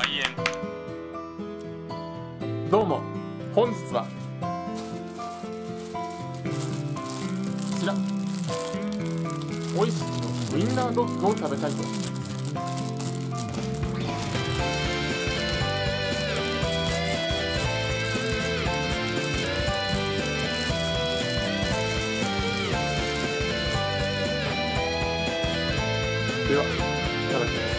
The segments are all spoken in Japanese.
開演。どうも本日は。こちら。美味しいウインナードッグを食べたいと。ではいただきます。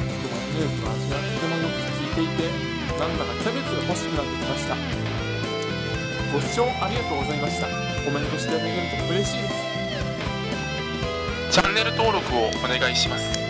ケチャックとマヨネーズの味がとてもよく効いていてなんだかキャベツが欲しくなってきましたご視聴ありがとうございましたコメントしてあげると嬉しいです。チャンネル登録をお願いします。